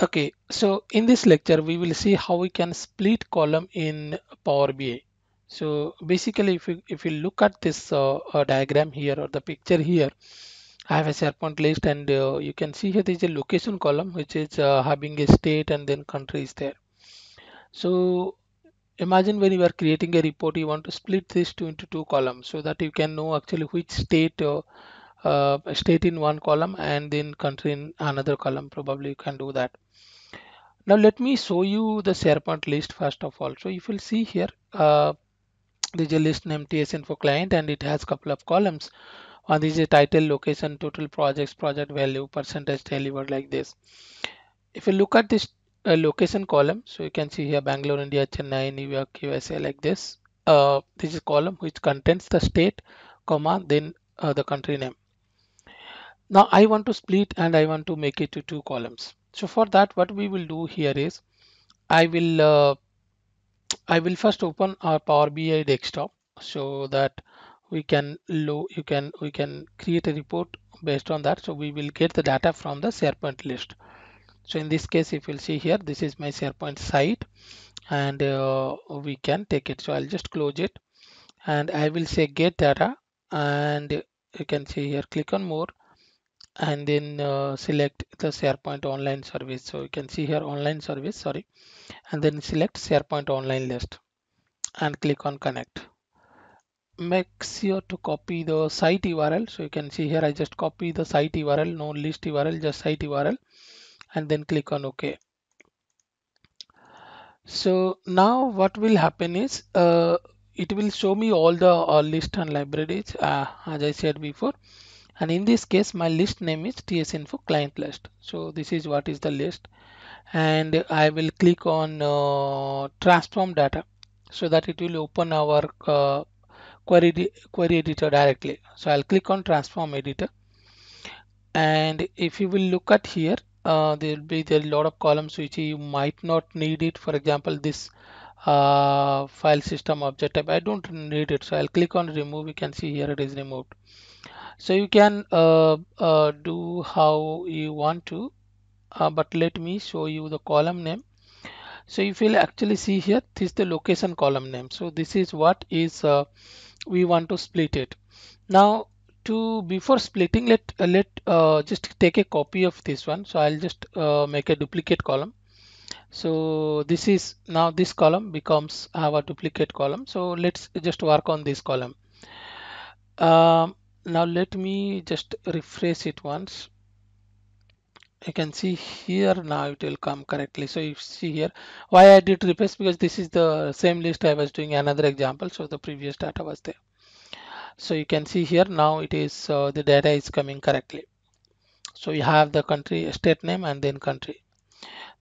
Okay, so in this lecture, we will see how we can split column in Power BI. So basically, if you if you look at this uh, uh, diagram here or the picture here, I have a SharePoint list and uh, you can see here there is a location column which is uh, having a state and then country is there. So imagine when you are creating a report, you want to split this two into two columns so that you can know actually which state uh, uh, state in one column and then country in another column. Probably you can do that. Now let me show you the SharePoint list first of all. So if you'll see here, uh, there's a list named TSInfo client and it has a couple of columns. One is a title, location, total projects, project value, percentage delivered like this. If you look at this uh, location column, so you can see here Bangalore, India, Chennai, New York, USA like this. Uh, this is column which contains the state, comma, then uh, the country name. Now I want to split and I want to make it to two columns. So for that, what we will do here is I will uh, I will first open our Power BI desktop so that we can low you can we can create a report based on that. So we will get the data from the SharePoint list. So in this case, if you'll see here, this is my SharePoint site and uh, we can take it. So I'll just close it and I will say get data and you can see here click on more and then uh, select the SharePoint online service. So you can see here online service, sorry, and then select SharePoint online list and click on connect. Make sure to copy the site URL. So you can see here, I just copy the site URL, no list URL, just site URL, and then click on OK. So now what will happen is uh, it will show me all the uh, list and libraries uh, as I said before and in this case my list name is tsinfo client list. So this is what is the list. And I will click on uh, transform data so that it will open our uh, query query editor directly. So I'll click on transform editor. And if you will look at here uh, there will be a lot of columns which you might not need it. For example this uh, file system object type I don't need it. So I'll click on remove. You can see here it is removed so you can uh, uh, do how you want to uh, but let me show you the column name. So if you'll actually see here this is the location column name. So this is what is uh, we want to split it. Now to before splitting let uh, let uh, just take a copy of this one. So I'll just make a duplicate column. So this is now this column becomes our duplicate column. So let's just work on this column. Um, now let me just refresh it once. You can see here now it will come correctly. So you see here why I did refresh because this is the same list I was doing another example. So the previous data was there. So you can see here now it is uh, the data is coming correctly. So you have the country state name and then country.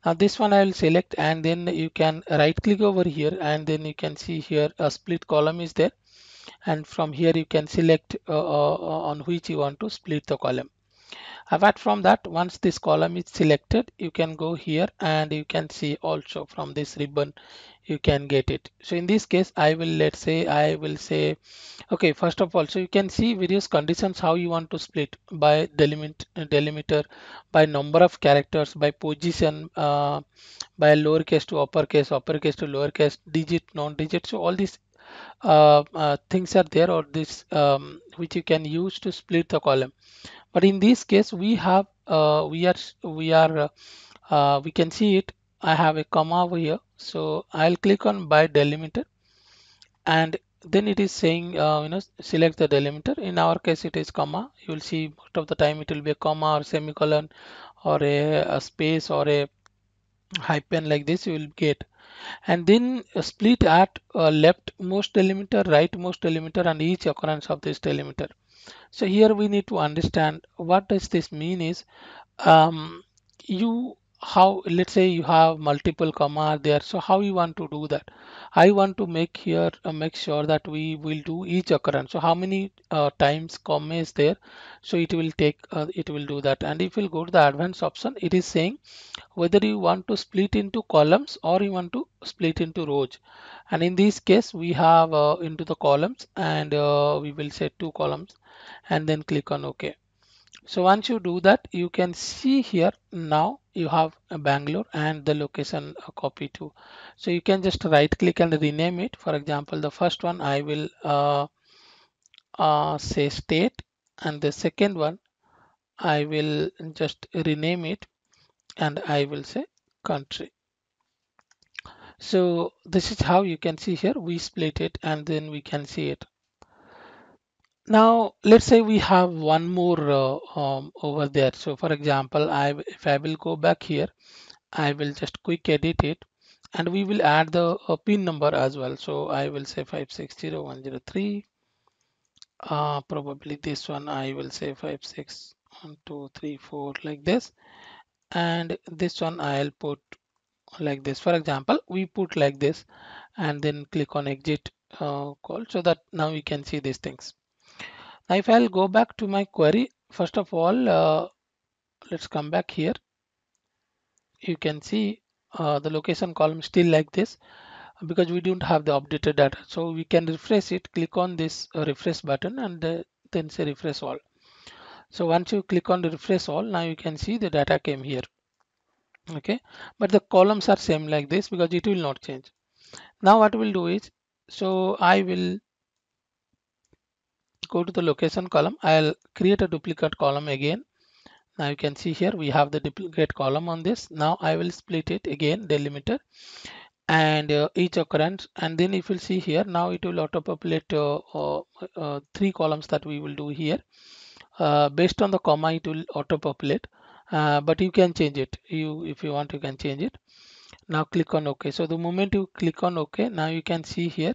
Now this one I will select and then you can right click over here and then you can see here a split column is there and from here you can select uh, uh, on which you want to split the column. Apart from that once this column is selected you can go here and you can see also from this ribbon you can get it. So in this case i will let's say i will say okay first of all so you can see various conditions how you want to split by delimit delimiter by number of characters by position uh, by lowercase to uppercase uppercase to lowercase digit non-digit. So all these uh, uh, things are there or this um, which you can use to split the column. But in this case we have uh, we are we are uh, uh, we can see it. I have a comma over here. So I'll click on by delimiter. And then it is saying uh, you know select the delimiter. In our case it is comma. You will see most of the time it will be a comma or semicolon or a, a space or a hyphen like this you will get. And then split at uh, left most delimiter right most delimiter and each occurrence of this delimiter. So here we need to understand what does this mean is um, you how let's say you have multiple comma there so how you want to do that? I want to make here uh, make sure that we will do each occurrence. So how many uh, times comma is there? So it will take uh, it will do that. And if you go to the advanced option it is saying whether you want to split into columns or you want to split into rows. And in this case we have uh, into the columns and uh, we will say two columns and then click on ok. So once you do that you can see here now you have a Bangalore and the location copy too. So you can just right click and rename it. For example, the first one I will uh, uh, say state and the second one I will just rename it and I will say country. So this is how you can see here we split it and then we can see it. Now let's say we have one more uh, um, over there. So for example, I if I will go back here, I will just quick edit it and we will add the uh, pin number as well. So I will say 560103. Uh, probably this one I will say 561234 like this and this one I'll put like this for example we put like this and then click on exit uh, call so that now we can see these things if I'll go back to my query first of all uh, let's come back here. You can see uh, the location column still like this because we don't have the updated data. So we can refresh it click on this uh, refresh button and uh, then say refresh all. So once you click on the refresh all now you can see the data came here. Okay? But the columns are same like this because it will not change. Now what we'll do is so I will go to the location column. I'll create a duplicate column again. Now you can see here we have the duplicate column on this. Now I will split it again delimiter and uh, each occurrence. And then if you see here now it will auto populate uh, uh, uh, three columns that we will do here. Uh, based on the comma it will auto populate uh, but you can change it. You if you want you can change it. Now click on ok. So the moment you click on ok now you can see here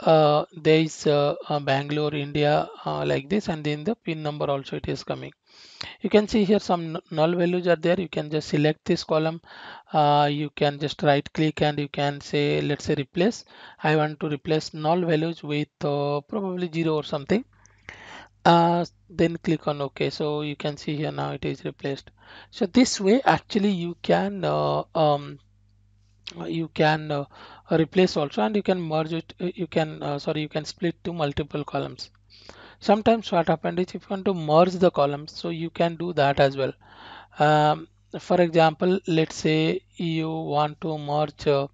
uh, there is uh, Bangalore India uh, like this and then the pin number also it is coming. You can see here some null values are there. You can just select this column. Uh, you can just right click and you can say let's say replace. I want to replace null values with uh, probably zero or something. Uh, then click on OK. So you can see here now it is replaced. So this way actually you can uh, you can uh, replace also and you can merge it uh, you can uh, sorry you can split to multiple columns. Sometimes what happens is if you want to merge the columns so you can do that as well. Um, for example let's say you want to merge uh,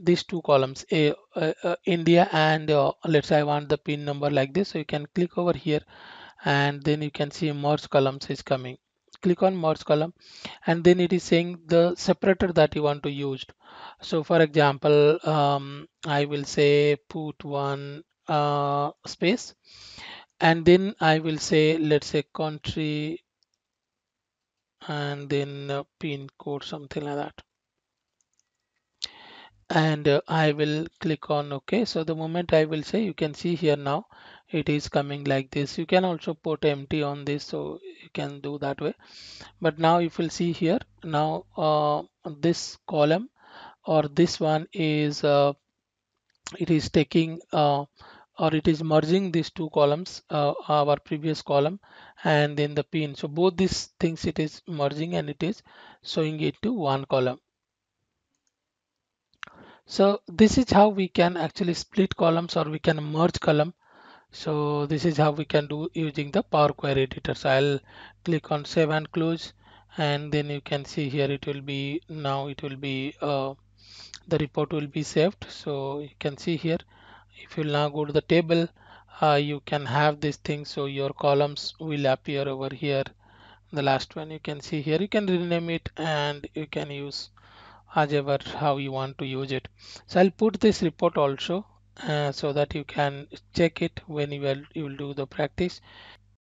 these two columns a, India and let's say I want the pin number like this so you can click over here and then you can see merge columns is coming click on merge column and then it is saying the separator that you want to use so for example um, I will say put one uh, space and then I will say let's say country and then uh, pin code something like that and uh, I will click on OK. So the moment I will say you can see here now it is coming like this. You can also put empty on this so you can do that way. But now if you'll see here now uh, this column or this one is uh, it is taking uh, or it is merging these two columns uh, our previous column and then the pin so both these things it is merging and it is showing it to one column so this is how we can actually split columns or we can merge column. So this is how we can do using the Power Query Editor. So I'll click on save and close and then you can see here it will be now it will be uh, the report will be saved. So you can see here if you now go to the table uh, you can have this thing so your columns will appear over here the last one you can see here you can rename it and you can use however how you want to use it so i'll put this report also uh, so that you can check it when you will you will do the practice